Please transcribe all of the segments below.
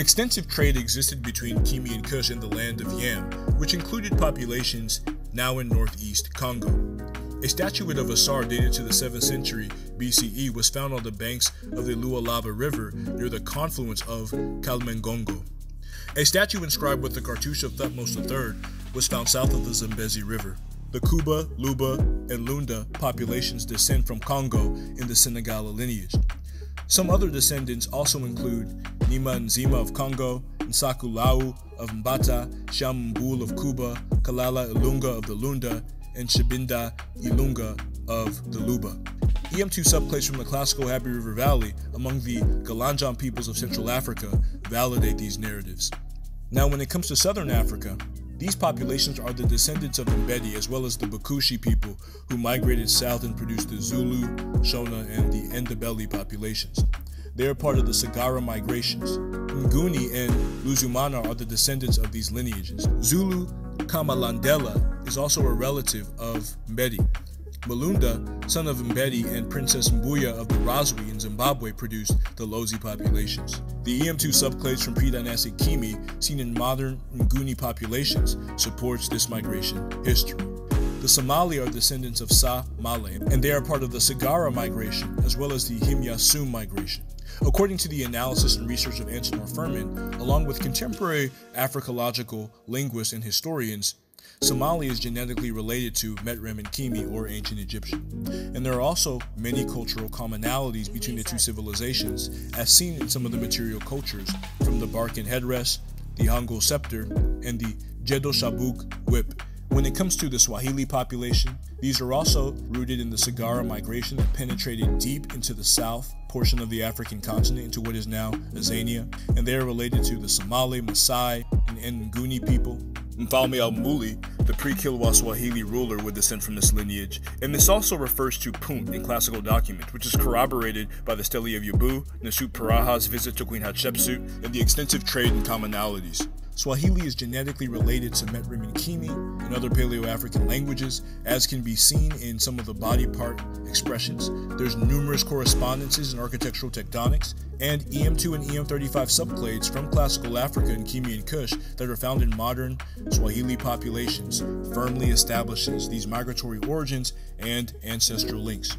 Extensive trade existed between Kimi and Kush and the land of Yam, which included populations now in northeast Congo. A statuette of Asar dated to the 7th century BCE was found on the banks of the Lualaba River near the confluence of Kalmengongo. A statue inscribed with the cartouche of Thutmose III was found south of the Zambezi River. The Kuba, Luba, and Lunda populations descend from Congo in the Senegala lineage. Some other descendants also include Nima Nzima of Congo, Nsaku of Mbata, Shambul of Kuba, Kalala Ilunga of the Lunda, and Shibinda Ilunga of the Luba. EM2 subclades from the classical Hapi River Valley among the Galanjan peoples of Central Africa validate these narratives. Now, when it comes to Southern Africa, these populations are the descendants of Mbedi as well as the Bakushi people who migrated south and produced the Zulu, Shona, and the Ndebele populations. They are part of the Sagara migrations. Nguni and Luzumana are the descendants of these lineages. Zulu Kamalandela is also a relative of Mbedi. Malunda, son of Mbedi and Princess Mbuya of the Razwi in Zimbabwe, produced the Lozi populations. The EM2 subclades from pre-dynastic Kimi, seen in modern Nguni populations, supports this migration history. The Somali are descendants of Sa Male, and they are part of the Sagara migration, as well as the Himyasum migration. According to the analysis and research of Antenor Firmin, along with contemporary Africological linguists and historians, Somali is genetically related to Metrem and Kimi or ancient Egyptian. And there are also many cultural commonalities between the two civilizations, as seen in some of the material cultures, from the Barcan headrest, the Hangul scepter, and the Jedo Shabuk whip. When it comes to the Swahili population, these are also rooted in the Sagara migration that penetrated deep into the south portion of the African continent into what is now Azania, and they are related to the Somali, Maasai, and Nguni people. Mfalme al-Muli, the pre-Kilwa Swahili ruler, would descend from this lineage, and this also refers to Punt in classical documents, which is corroborated by the Stele of Yabu, Nasut Paraha's visit to Queen Hatshepsut, and the extensive trade and commonalities. Swahili is genetically related to Metrem and Kimi and other Paleo-African languages, as can be seen in some of the body part expressions. There's numerous correspondences in architectural tectonics, and EM2 and EM35 subclades from classical Africa and Kimi and Kush that are found in modern Swahili populations firmly establishes these migratory origins and ancestral links.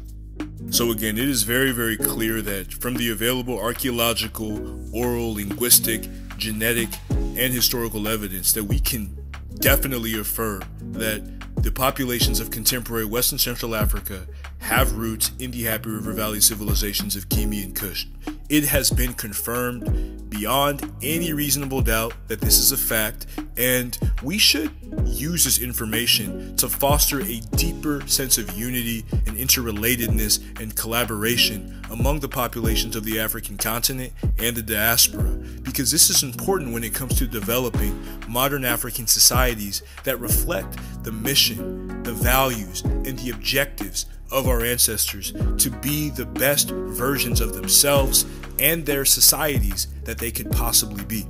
So again, it is very, very clear that from the available archaeological, oral, linguistic, genetic, and historical evidence that we can definitely affirm that the populations of contemporary Western Central Africa have roots in the Hapi River Valley civilizations of Kimi and Kush. It has been confirmed beyond any reasonable doubt that this is a fact, and we should use this information to foster a deeper sense of unity and interrelatedness and collaboration among the populations of the African continent and the diaspora, because this is important when it comes to developing modern African societies that reflect the mission, the values, and the objectives of our ancestors to be the best versions of themselves and their societies that they could possibly be.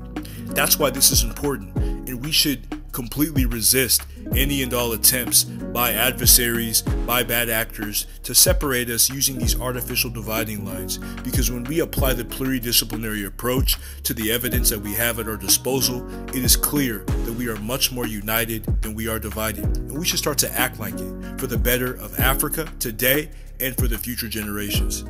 That's why this is important, and we should completely resist any and all attempts by adversaries, by bad actors, to separate us using these artificial dividing lines. Because when we apply the pluridisciplinary approach to the evidence that we have at our disposal, it is clear that we are much more united than we are divided. And we should start to act like it for the better of Africa today and for the future generations.